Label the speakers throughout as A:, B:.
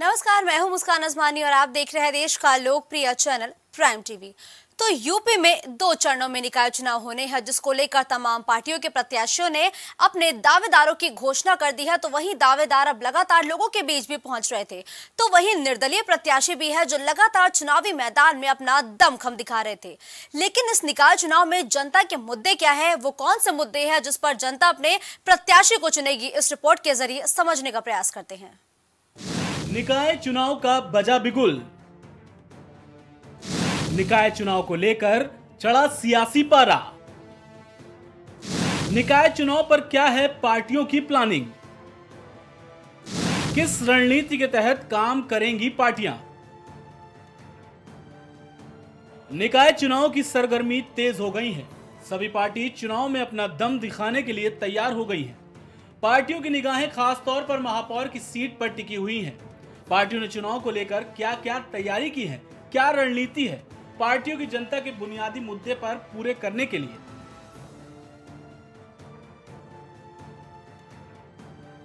A: नमस्कार, मैं हूँ मुस्कान अजमानी और आप देख रहे हैं देश का लोकप्रिय चैनल प्राइम टीवी। तो यूपी में दो चरणों में निकाय चुनाव होने हैं, जिसको लेकर तमाम पार्टियों के प्रत्याशियों ने अपने दावेदारों की घोषणा कर दी है। तो वहीं दावेदार अब लगातार लोगों के बीच भी पहुँच रहे थे। तो वहीं निर्दलीय प्रत्याशी भी है, जो लगातार चुनावी मैदान में अपना दमखम दिखा रहे थे। लेकिन इस निकाय चुनाव में जनता के मुद्दे क्या है? वो कौन से मुद्दे है, जिस पर जनता अपने प्रत्याशी को चुनेगी? इस रिपोर्ट के ज़रिए समझने का प्रयास करते हैं।
B: निकाय चुनाव का बजा बिगुल। निकाय चुनाव को लेकर चढ़ा सियासी पारा। निकाय चुनाव पर क्या है पार्टियों की प्लानिंग किस रणनीति के तहत काम करेंगी पार्टियाँ? निकाय चुनाव की सरगर्मी तेज हो गई है। सभी पार्टी चुनाव में अपना दम दिखाने के लिए तैयार हो गई है। पार्टियों की निगाहें खासतौर पर महापौर की सीट पर टिकी हुई हैं। पार्टियों ने चुनाव को लेकर क्या क्या तैयारी की है, क्या रणनीति है, पार्टियों की जनता के बुनियादी मुद्दे पर पूरे करने के लिए।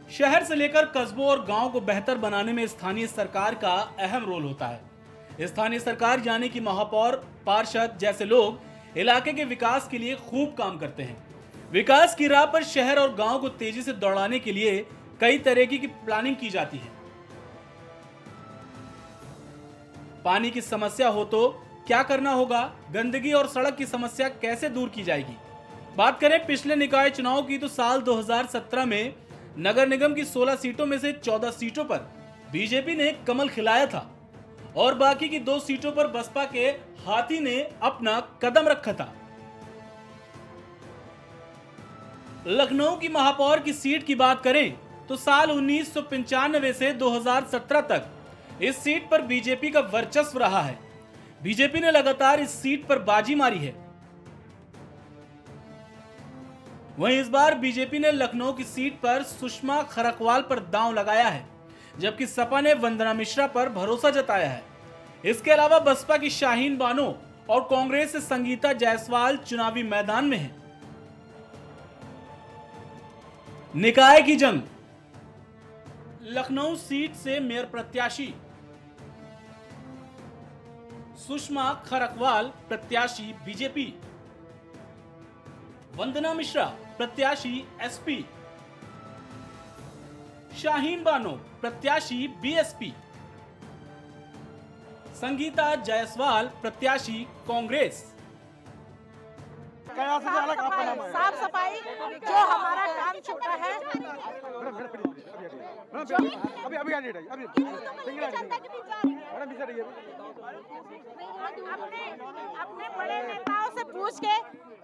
B: शहर से लेकर कस्बों और गाँव को बेहतर बनाने में स्थानीय सरकार का अहम रोल होता है। स्थानीय सरकार यानी कि महापौर, पार्षद जैसे लोग इलाके के विकास के लिए खूब काम करते हैं। विकास की राह पर शहर और गाँव को तेज़ी से दौड़ाने के लिए कई तरह की प्लानिंग की जाती है। पानी की समस्या हो तो क्या करना होगा? गंदगी और सड़क की समस्या कैसे दूर की जाएगी? बात करें पिछले निकाय चुनाव की तो साल 2017 में नगर निगम की 16 सीटों में से 14 सीटों पर बीजेपी ने कमल खिलाया था और बाकी की दो सीटों पर बसपा के हाथी ने अपना कदम रखा था। लखनऊ की महापौर की सीट की बात करें तो साल उन्नीस सौ पंचानवे से 2017 तक इस सीट पर बीजेपी का वर्चस्व रहा है। बीजेपी ने लगातार इस सीट पर बाजी मारी है। वहीं इस बार बीजेपी ने लखनऊ की सीट पर सुषमा खरकवाल पर दांव लगाया है, जबकि सपा ने वंदना मिश्रा पर भरोसा जताया है। इसके अलावा बसपा की शाहीन बानो और कांग्रेस से संगीता जायसवाल चुनावी मैदान में है। निकाय की जंग लखनऊ सीट से मेयर प्रत्याशी। सुषमा खरकवाल प्रत्याशी बीजेपी। वंदना मिश्रा प्रत्याशी एसपी। शाहीन बानो प्रत्याशी बीएसपी। संगीता जायसवाल प्रत्याशी कांग्रेस।
C: साफ़ सफ़ाई जो हमारा काम छोटा है।
D: अभी अभी अभी अभी।
C: अपने अपने बड़े नेताओं से पूछ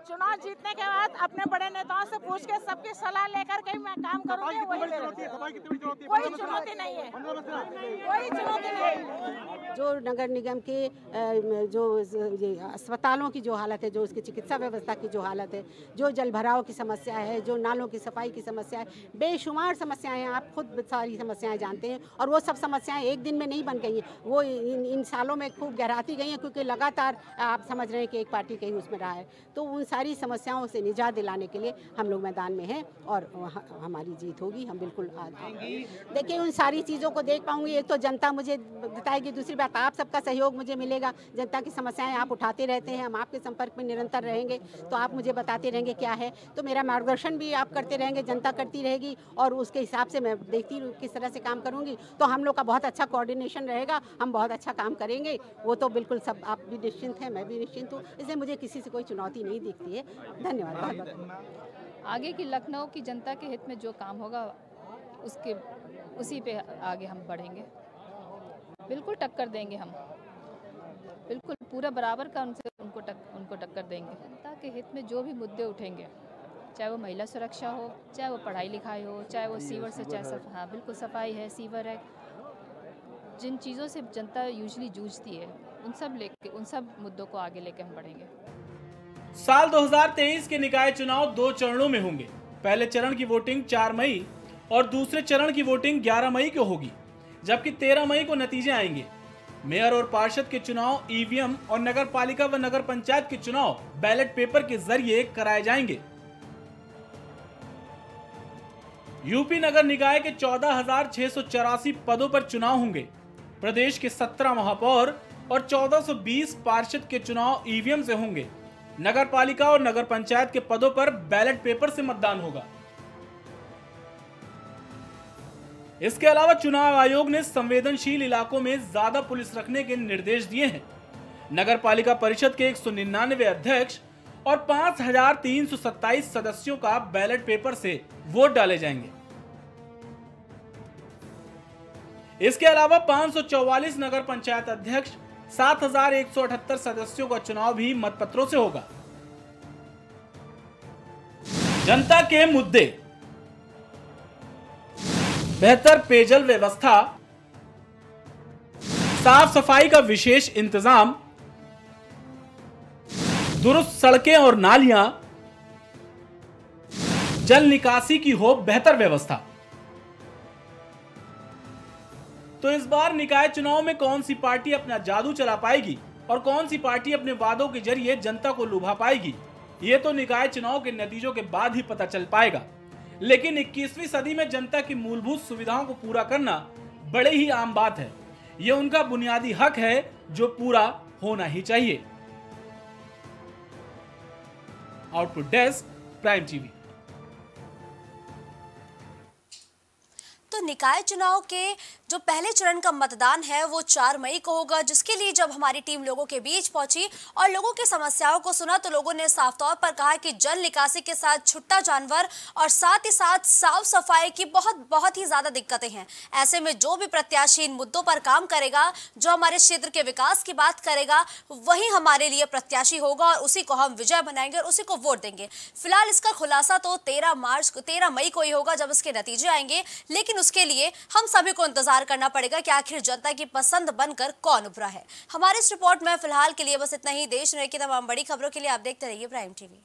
C: चुनाव जीतने के बाद अपने बड़े नेताओं से पूछ के सबकी सलाह लेकर के मैं काम करूँगी वही कोई चुनौती नहीं है। कोई चुनौती नहीं
E: जो नगर निगम के जो ये अस्पतालों की जो हालत है जो उसकी चिकित्सा व्यवस्था की जो हालत है जो जल भराव की समस्या है जो नालों की सफ़ाई की समस्या है बेशुमार समस्याएँ हैं आप खुद सारी समस्याएँ जानते हैं और वो सब समस्याएँ एक दिन में नहीं बन गई हैं। वो इन इन सालों में खूब गहराती गई हैं क्योंकि लगातार आप समझ रहे हैं कि एक पार्टी कहीं उसमें रहा है। तो उन सारी समस्याओं से निजात दिलाने के लिए हम लोग मैदान में हैं और हमारी जीत होगी, हम बिल्कुल देखिए, उन सारी चीज़ों को देख पाऊँगी। एक तो जनता मुझे बताएगी, दूसरी बात, आप सबका सहयोग मुझे मिलेगा। जनता की समस्याएँ आप उठाते रहते हैं, हम आपके संपर्क में निरंतर रहेंगे तो आप मुझे बताते रहेंगे क्या है। तो मेरा मार्गदर्शन भी आप करते रहेंगे, जनता करती रहेगी और उसके हिसाब से मैं देखती किस तरह से काम करूँगी। तो हम लोग का बहुत अच्छा कोऑर्डिनेशन रहेगा, हम बहुत अच्छा काम करेंगे। वो तो बिल्कुल सब, आप भी निश्चिंत हैं, मैं भी निश्चिंत हूँ। इसलिए मुझे किसी से कोई चुनौती नहीं दिखती। है धन्यवाद
F: आगे की लखनऊ की जनता के हित में जो काम होगा उसके उसी पे आगे हम बढ़ेंगे। बिल्कुल टक्कर देंगे हम। बिल्कुल पूरा बराबर का उनसे उनको टक, उनको टक्कर देंगे। जनता के हित में जो भी मुद्दे उठेंगे चाहे वो महिला सुरक्षा हो चाहे वो पढ़ाई लिखाई हो चाहे वो सीवर से चाहे सफ हाँ बिल्कुल सफ़ाई है सीवर है। जिन चीज़ों से जनता यूजली जूझती है उन सब लेके उन सब मुद्दों को आगे लेके हम बढ़ेंगे।
B: साल 2023 के निकाय चुनाव दो चरणों में होंगे। पहले चरण की वोटिंग 4 मई और दूसरे चरण की वोटिंग 11 मई को होगी, जबकि 13 मई को नतीजे आएँगे। मेयर और पार्षद के चुनाव, ईवीएम और नगर पालिका व नगर पंचायत के चुनाव बैलेट पेपर के ज़रिए कराए जाएँगे। यूपी नगर निकाय के चौदह पदों पर चुनाव होंगे। प्रदेश के 17 महापौर और 1420 पार्षद के चुनाव ईवीएम से होंगे। नगर पालिका और नगर पंचायत के पदों पर बैलेट पेपर से मतदान होगा। इसके अलावा चुनाव आयोग ने संवेदनशील इलाकों में ज़्यादा पुलिस रखने के निर्देश दिए हैं। नगर पालिका परिषद के एक सौ निन्यानवे अध्यक्ष और 5,327 सदस्यों का बैलेट पेपर से वोट डाले जाएँगे। इसके अलावा 544 नगर पंचायत अध्यक्ष 7,178 सदस्यों का चुनाव भी मतपत्रों से होगा। जनता के मुद्दे। बेहतर पेयजल व्यवस्था। साफ़ सफ़ाई का विशेष इंतज़ाम। दुरुस्त सड़कें और नालियाँ। जल निकासी की हो बेहतर व्यवस्था। तो इस बार निकाय चुनाव में कौन सी पार्टी अपना जादू चला पाएगी और कौन सी पार्टी अपने वादों के ज़रिए जनता को लुभा पाएगी? ये तो निकाय चुनाव के नतीजों के बाद ही पता चल पाएगा। लेकिन 21वीं सदी में जनता की मूलभूत सुविधाओं को पूरा करना बड़े ही आम बात है। ये उनका बुनियादी हक है जो पूरा होना ही चाहिए। Output desk, Prime TV.
A: निकाय चुनाव के जो पहले चरण का मतदान है, वो चार मई को होगा, जिसके लिए जब हमारी टीम लोगों के बीच पहुँची और लोगों की समस्याओं को सुना तो लोगों ने साफ़ तौर पर कहा कि जल निकासी के साथ छुट्टा जानवर और साथ ही साथ साफ़ सफ़ाई की बहुत बहुत ही ज़्यादा दिक्कतें हैं। ऐसे में जो भी प्रत्याशी इन मुद्दों पर काम करेगा, जो हमारे क्षेत्र के विकास की बात करेगा, वही हमारे लिए प्रत्याशी होगा और उसी को हम विजय बनाएँगे और उसी को वोट देंगे। फ़िलहाल इसका खुलासा तो तेरह मार्च, तेरह मई को ही होगा जब इसके नतीजे आएँगे, लेकिन उसके लिए हम सभी को इंतज़ार करना पड़ेगा कि आखिर जनता की पसंद बनकर कौन उभरा है। हमारे इस रिपोर्ट में फ़िलहाल के लिए बस इतना ही। देश की तमाम बड़ी खबरों के लिए आप देखते रहिए प्राइम टीवी।